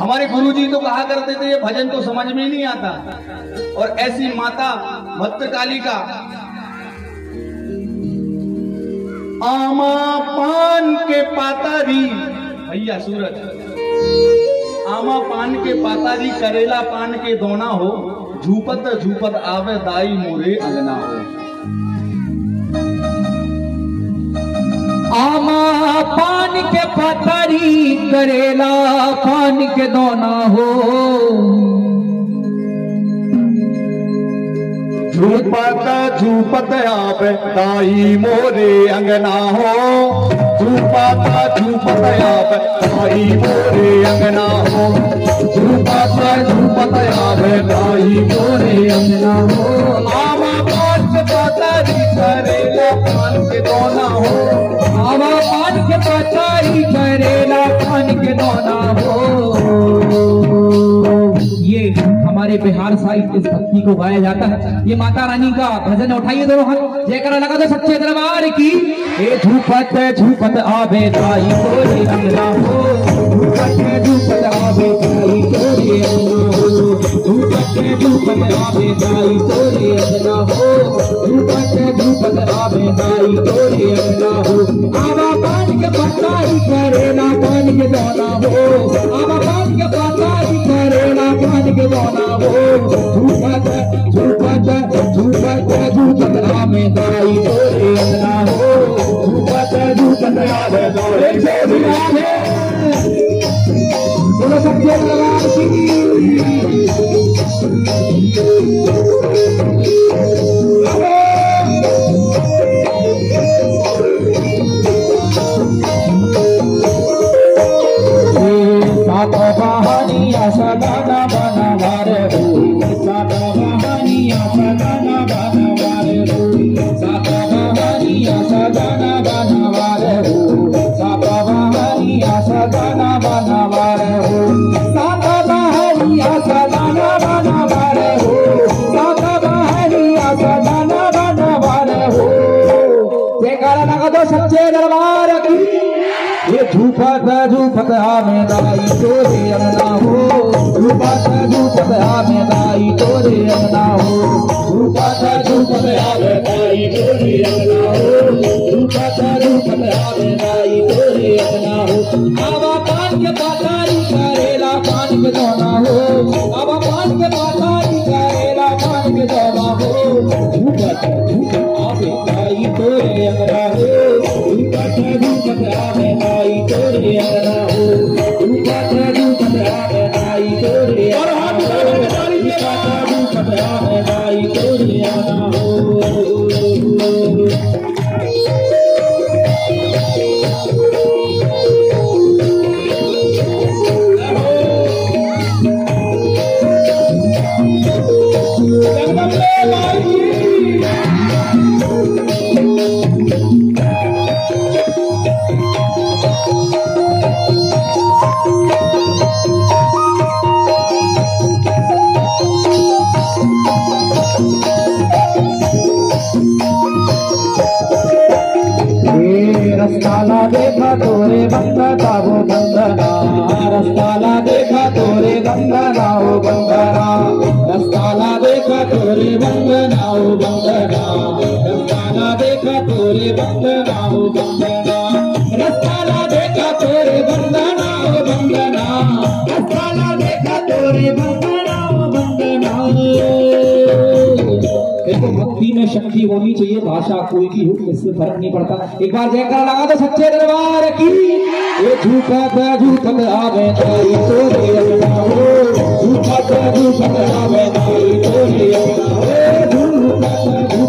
हमारे गुरुजी तो कहा करते थे, ये भजन तो समझ में ही नहीं आता। और ऐसी माता भद्रकाली का आमा पान के पातारी, भैया सूरज, आमा पान के पातारी करेला पान के दोना हो, झूपत झूपत आवे दाई मोरे अंगना हो। आमा पान के पतरी करेला पान के दोना हो। झूपत झूपत आवे दाई मोरे अंगना हो। झूपत झूपत आवे ताई मोरे अंगना हो। झूपत झूपत आवे दाई मोरे अंगना हो। आमा पान के पातारी करेला पान के दोना हो। आमा पान के पतरी करेला पान के दोना हो। ये हमारे बिहार साइड इस भक्ति को गाया जाता है। ये माता रानी का भजन उठाइए दोनों हाथ। जयकारा लगा दो सच्चे दरबार की। ए झूपत झूपत आवे ताई तोरे अंगना हो। झूपत झूपत आवे ताई तोरे अंगना हो। झूपत झूपत आवे ताई तोरे अंगना हो। आवे ताई तोरे अंगना हो। आवा पान के पताई करेला पान के दोना हो। आवा पान के पताई करेला पान के दोना हो। झूपत झूपत झूपत झूपत आवे ताई तोरे अंगना हो। झूपत झूपत आवे तोरे अंगना हो। बोलो सच्चे दरबार की सात बहानिया सदाना बनवार हो सात बहानिया सदाना बनवार हो सात हो हो हो हो सच्चे दरबार की ये झूठा झूपत झूपत में दाई, तोरे अंगना हो। झूठा झूपत झूपत में दाई, तोरे अंगना हो। बंदना देखा तोरे बंदना वो बंदना रस्ताला देखा तोरे बंदना वो बंदना रस्ताला देखा तोरे भक्ति में शक्ति होनी चाहिए भाषा कोई भी हो इससे फ़र्क नहीं पड़ता एक बार जयकार लगा दो सच्चे दरबार की ये झूठा था झूठा आवे तोरे अंगना झूठा था झूठा आवे तोरे हो झूठा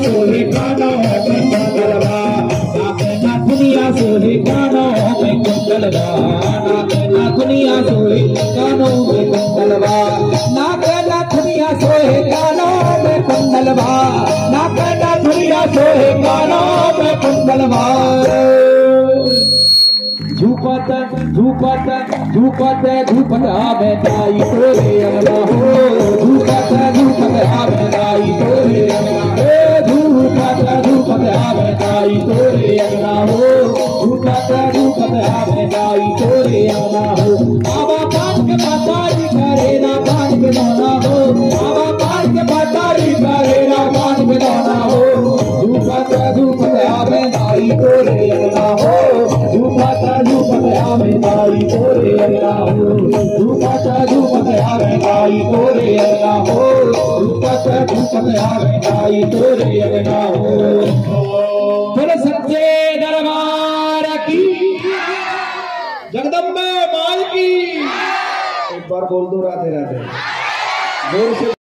सोहे में ना सोहे में सोहे में झूपत झूपत झूपत झूपत आवे ताई तोरे अगला हो। ताई तोरे अगला हो। बाबा पान के पतारी करे ना पान के दोना हो। बाबा पान के पतारी करे ना पान के दोना हो। झूपत झूपत आवे ताई तोरे अगला हो। झूपत झूपत आवे ताई तोरे अगला हो। झूपत झूपत आवे ताई तोरे अगला हो। झूपत झूपत आवे ताई तोरे अगला हो। Vamos